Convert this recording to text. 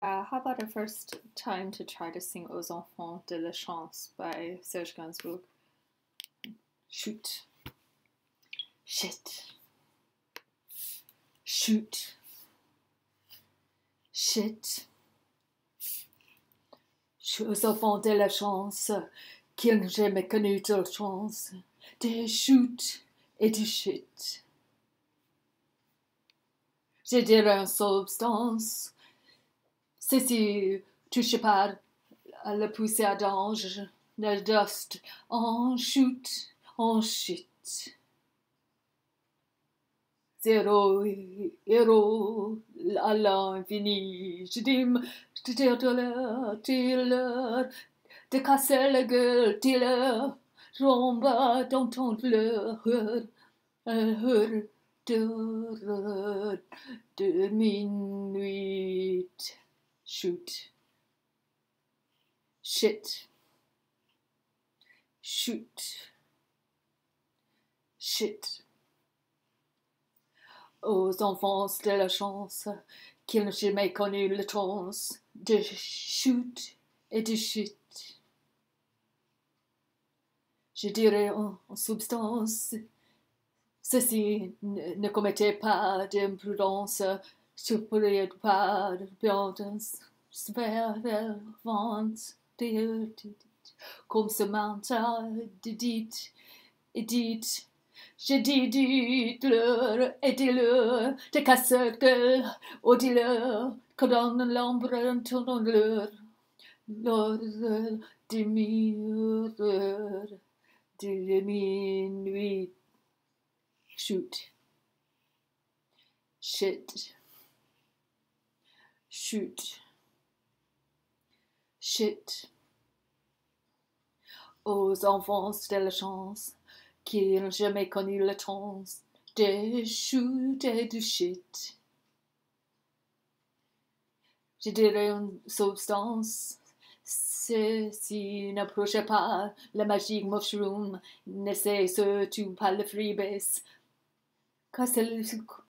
Uh, how about a first time to try to sing Aux Enfants de la Chance by Serge Gainsbourg? Shoot. Shit. Shoot. Shit. Aux enfants de la chance, qui n'ont jamais connu de chance, de shoot et de shit. Je dirais en substance Ceci touche pas à la poussière d'ange, le dust en chute, en chute. Zéro, héros, à l'infini, je dis, je dis de casser la gueule, de l'heure, tombe dans ton pleur, de, de minuit. Shoot, shit, shoot, shit. Aux enfants de la chance qui n'ont jamais connu le trance de shoot et de shit. Je dirais en, substance, ceci ne, ne commettait pas d'imprudence Separate part of buildings, sfärer vant, Kom som antar, det dit, dit. J'ai dit, dites-leur, aidez-leur, des casseurs, audis-leur, que dans l'ombre, tournons-leur, l'ordre des murs, de minuit. Shoot. Shit. Chute. Shit. Aux enfants de la chance qui n'ont jamais connu la chance de chute et de shit. Je dirais une substance si n'approchez pas la magique mushroom, ne cesse pas le freebase.